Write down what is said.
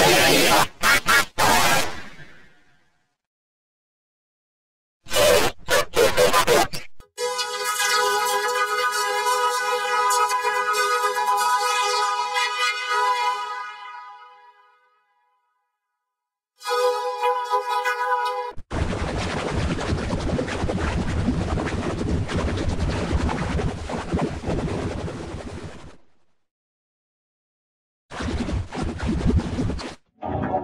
Yeah, yeah, yeah. Ha ha ha!